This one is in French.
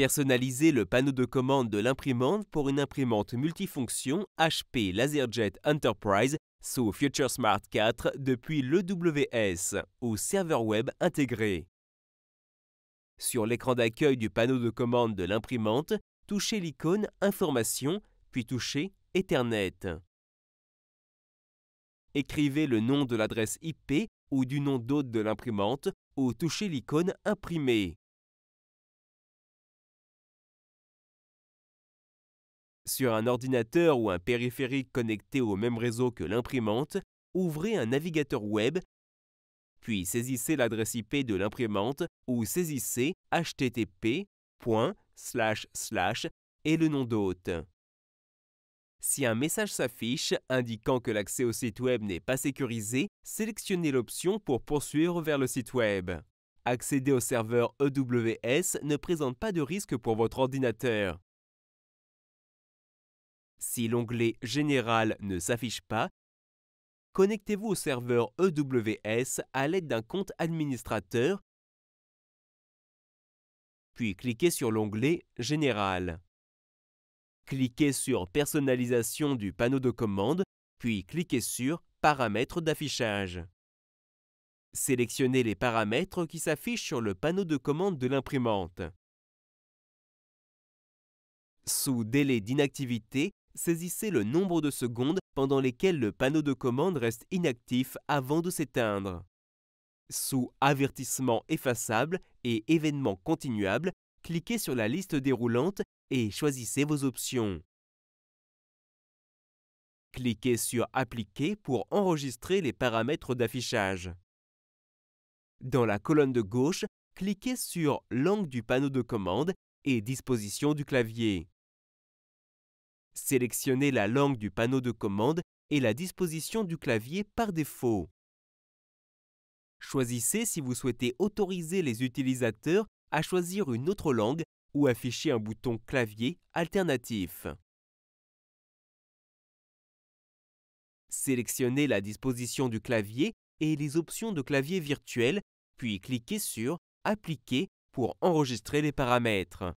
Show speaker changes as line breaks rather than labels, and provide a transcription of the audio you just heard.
Personnalisez le panneau de commande de l'imprimante pour une imprimante multifonction HP LaserJet Enterprise sous FutureSmart 4 depuis l'EWS ou serveur web intégré. Sur l'écran d'accueil du panneau de commande de l'imprimante, touchez l'icône Information, puis touchez Ethernet. Écrivez le nom de l'adresse IP ou du nom d'hôte de l'imprimante ou touchez l'icône Imprimer. Sur un ordinateur ou un périphérique connecté au même réseau que l'imprimante, ouvrez un navigateur web, puis saisissez l'adresse IP de l'imprimante ou saisissez http et le nom d'hôte. Si un message s'affiche indiquant que l'accès au site web n'est pas sécurisé, sélectionnez l'option pour poursuivre vers le site web. Accéder au serveur EWS ne présente pas de risque pour votre ordinateur. Si l'onglet Général ne s'affiche pas, connectez-vous au serveur EWS à l'aide d'un compte administrateur, puis cliquez sur l'onglet Général. Cliquez sur Personnalisation du panneau de commande, puis cliquez sur Paramètres d'affichage. Sélectionnez les paramètres qui s'affichent sur le panneau de commande de l'imprimante. Sous Délai d'inactivité, saisissez le nombre de secondes pendant lesquelles le panneau de commande reste inactif avant de s'éteindre. Sous Avertissement effaçable et Événement continuable, cliquez sur la liste déroulante et choisissez vos options. Cliquez sur Appliquer pour enregistrer les paramètres d'affichage. Dans la colonne de gauche, cliquez sur Langue du panneau de commande et Disposition du clavier. Sélectionnez la langue du panneau de commande et la disposition du clavier par défaut. Choisissez si vous souhaitez autoriser les utilisateurs à choisir une autre langue ou afficher un bouton clavier alternatif. Sélectionnez la disposition du clavier et les options de clavier virtuel, puis cliquez sur Appliquer pour enregistrer les paramètres.